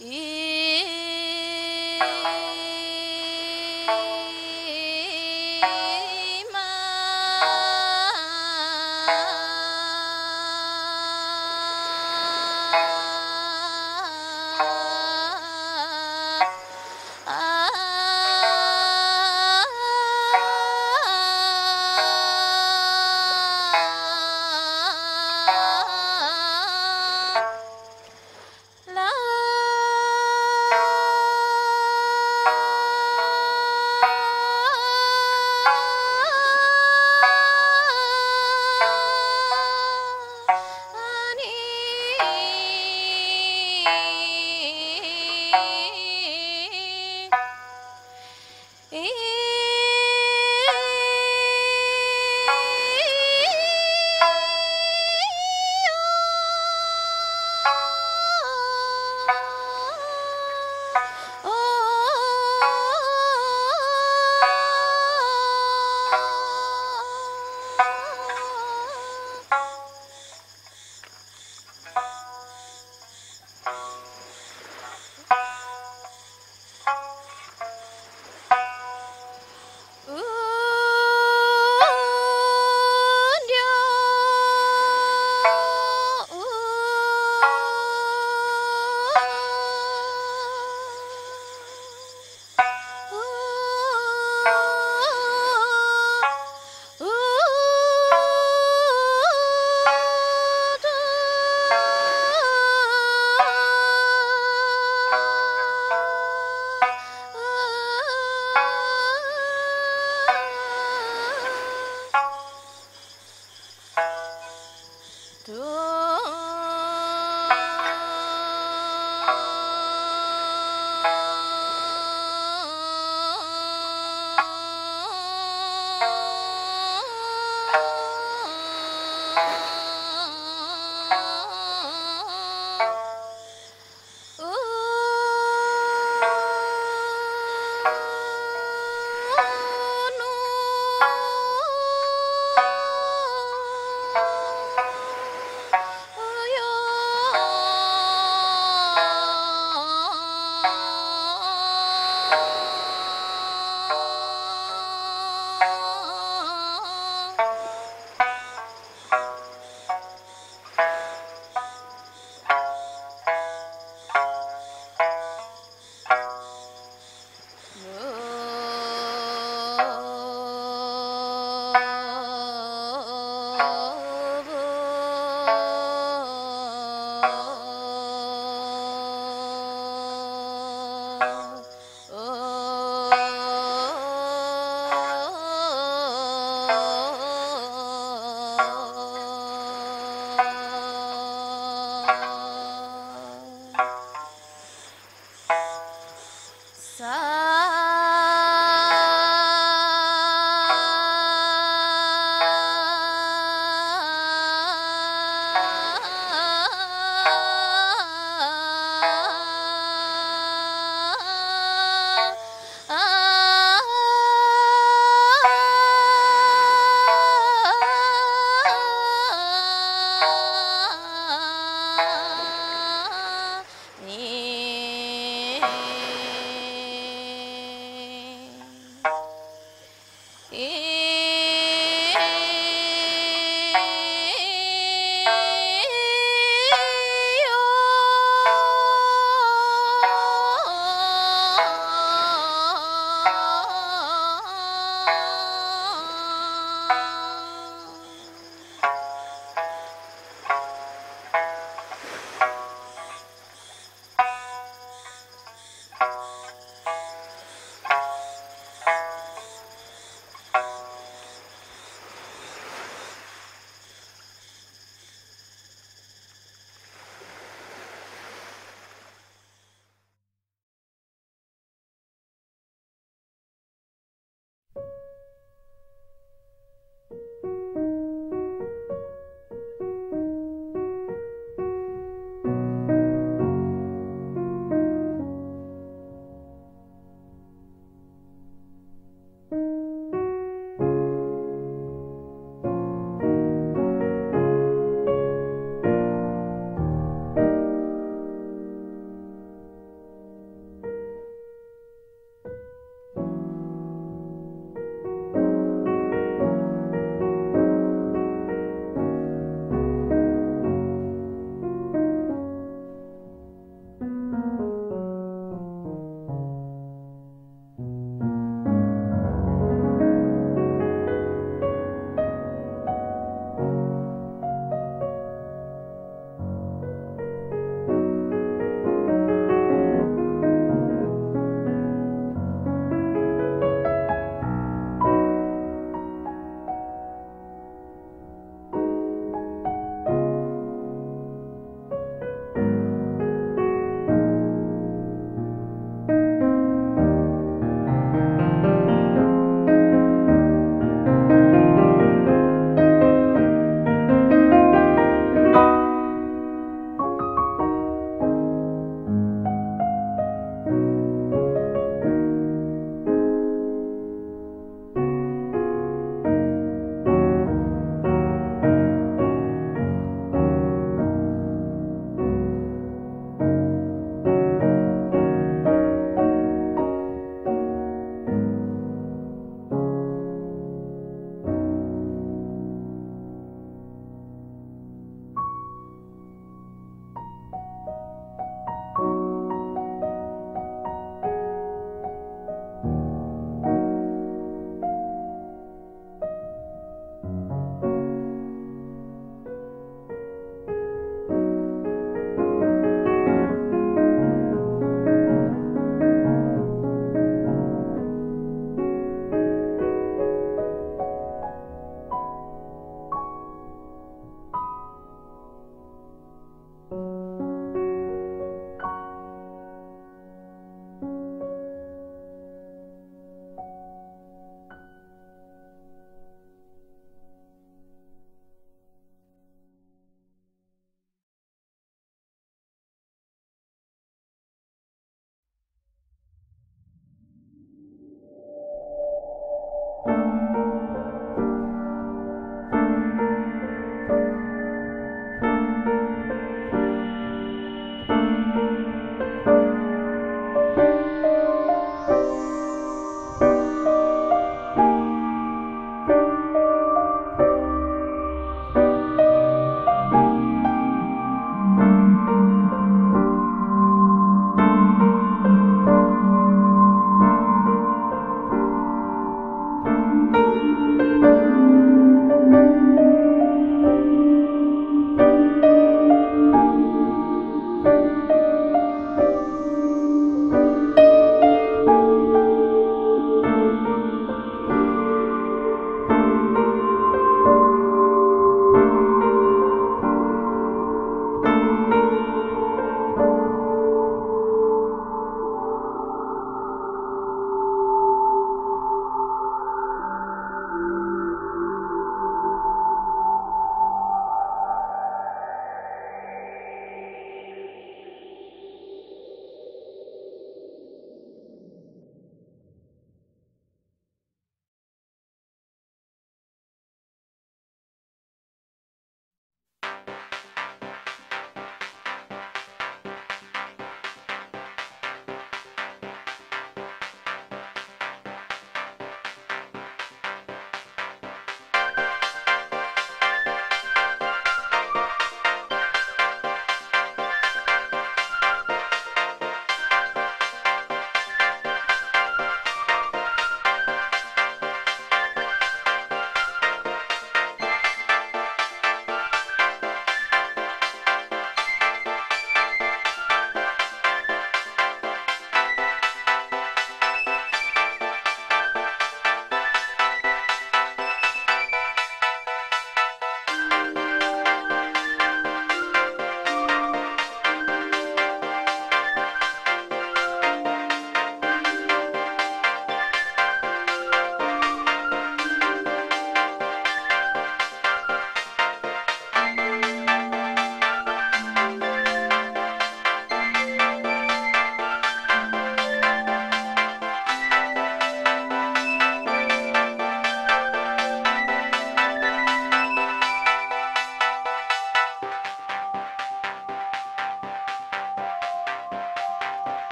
Yeah. Yeah.